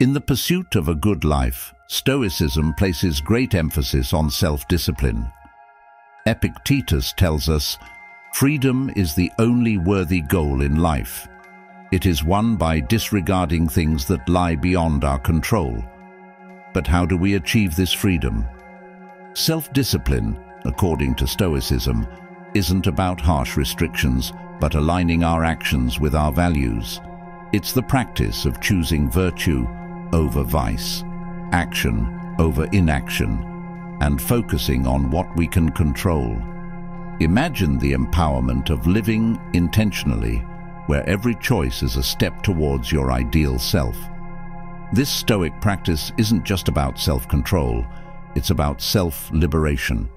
In the pursuit of a good life, Stoicism places great emphasis on self-discipline. Epictetus tells us, freedom is the only worthy goal in life. It is won by disregarding things that lie beyond our control. But how do we achieve this freedom? Self-discipline, according to Stoicism, isn't about harsh restrictions, but aligning our actions with our values. It's the practice of choosing virtue over vice, action over inaction, and focusing on what we can control. Imagine the empowerment of living intentionally, where every choice is a step towards your ideal self. This Stoic practice isn't just about self-control, it's about self-liberation.